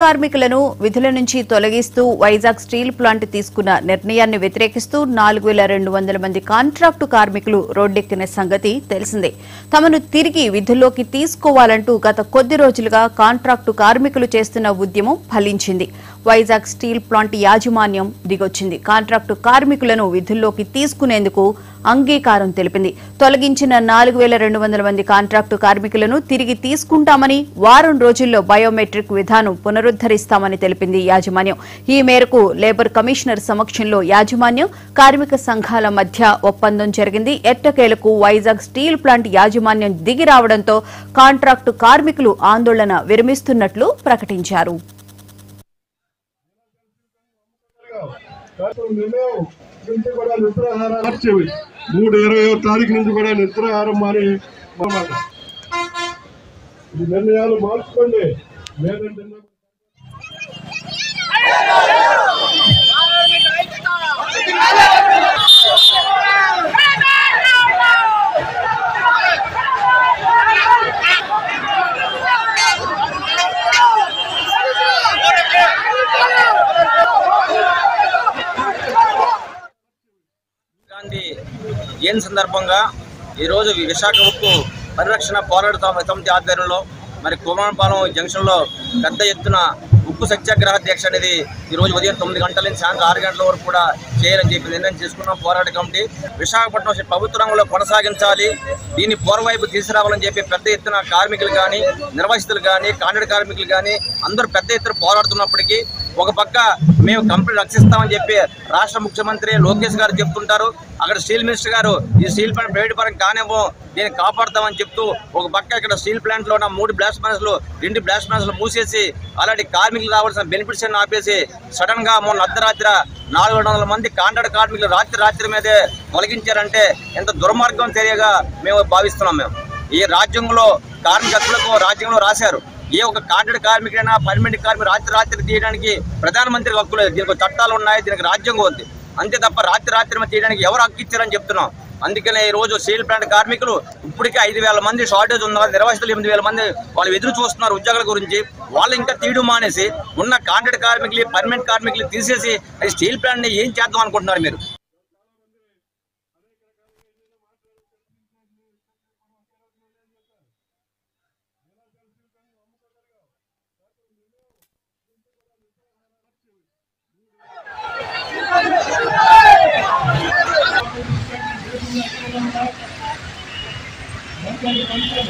కార్మికులను విధుల నుంచి తొలగిస్తూ వైజాగ్ స్టీల్ ప్లాంట్ తీసుకున్న నిర్ణయాన్ని వ్యతిరేకిస్తూ నాలుగు వేల రెండు వందల మంది కాంట్రాక్టు కార్మికులు రోడ్డెక్కిన సంగతి తెలిసిందే. తమను తిరిగి విధుల్లోకి తీసుకోవాలంటూ గత కొద్ది రోజులుగా కాంట్రాక్టు కార్మికులు చేస్తున్న ఉద్యమం ఫలించింది. వైజాగ్ స్టీల్ ప్లాంట్ యాజమాన్యం దిగొచ్చింది. కాంట్రాక్టు కార్మికులను విధుల్లోకి తీసుకునేందుకు అంగీకారం తెలిపింది. తొలగించిన నాలుగు వేల రెండు వందల మంది కాంట్రాక్టు కార్మికులను తిరిగి తీసుకుంటామని వారం రోజుల్లో బయోమెట్రిక్ విధానం పునరుద్దరిస్తామని తెలిపింది యాజమాన్యం. ఈ మేరకు లేబర్ కమిషనర్ సమక్షంలో యాజమాన్యం కార్మిక సంఘాల మధ్య ఒప్పందం జరిగింది. ఎట్టకేలకు వైజాగ్ స్టీల్ ప్లాంట్ యాజమాన్యం దిగి రావడంతో కాంట్రాక్టు కార్మికులు ఆందోళన విరమిస్తున్నట్లు ప్రకటించారు శాసనం నిర్ణయం నుంచి కూడా నిద్రాహారం మార్చేవి మూడు ఇరవై తారీఖు నుంచి కూడా నిద్రాహారం మారి అన్నమాట ఈ నిర్ణయాలు మార్చుకోండి. లేదంటే ఏం సందర్భంగా ఈరోజు విశాఖ ఉక్కు పరిరక్షణ పోరాడుతాం సమితి ఆధ్వర్యంలో? మరి కుమారపాలెం జంక్షన్లో పెద్ద ఎత్తున ఉక్కు సత్యాగ్రహ దీక్ష అనేది ఈరోజు ఉదయం తొమ్మిది గంటల నుంచి సాయంత్రం ఆరు గంటల వరకు కూడా చేయాలని చెప్పి నిర్ణయం చేసుకున్నాం. పోరాట కమిటీ విశాఖపట్నం ప్రభుత్వ రంగంలో కొనసాగించాలి. దీన్ని పూర్వవైపు తీసుకురావాలని చెప్పి పెద్ద ఎత్తున కార్మికులు కానీ నిర్వాసితులు కానీ కాంట్రాక్ట్ కార్మికులు కానీ అందరూ పెద్ద ఎత్తున పోరాడుతున్నప్పటికీ ఒక పక్క మేము కంపెనీ రక్షిస్తామని చెప్పి రాష్ట్ర ముఖ్యమంత్రి లోకేష్ గారు చెప్తుంటారు. అక్కడ స్టీల్ మినిస్టర్ గారు ఈ స్టీల్ ప్లాంట్ ప్రైవేట్ పరం కానేమో దీన్ని కాపాడుతామని చెప్తూ ఒక పక్క ఇక్కడ స్టీల్ ప్లాంట్లో ఉన్న మూడు బ్లాస్ట్లు రెండు బ్లాస్ట్లు మూసేసి అలాంటి కార్మికులు రావాల్సిన బెనిఫిట్స్ అన్ని ఆపేసి సడన్గా మొన్న అర్ధరాత్రి నాలుగు వందల మంది కాంట్రాక్ట్ కార్మికులు రాత్రి రాత్రి మీదే తొలగించారంటే ఎంత దుర్మార్గం తెలియగా మేము భావిస్తున్నాం మేము. ఈ రాజ్యంలో కార్మిక హక్కులకు రాజ్యంలో రాశారు. ఏ ఒక కాంట్రాక్ట్ కార్మికుడైనా పర్మనెంట్ కార్మికుడు రాత్రి రాత్రి తీయడానికి ప్రధానమంత్రి హక్కు దీనికి చట్టాలు ఉన్నాయి దీనికి రాజ్యాంగం ఉంది. అంతే తప్ప రాత్రి రాత్రి చేయడానికి ఎవరు హక్కిచ్చారని చెప్తున్నాం. అందుకనే ఈ రోజు స్టీల్ ప్లాంట్ కార్మికులు ఇప్పటికే ఐదు వేల మంది షార్టేజ్ ఉన్నారు నిర్వాసితులు ఎనిమిది వేల మంది వాళ్ళు ఎదురు చూస్తున్నారు ఉద్యోగాల గురించి. వాళ్ళు ఇంకా తీయడం మానేసి ఉన్న కాంట్రాక్ట్ కార్మికులు పర్మనెంట్ కార్మికులు తీసేసి స్టీల్ ప్లాంట్ని ఏం చేద్దాం అనుకుంటున్నారు మీరు? menjadi menteri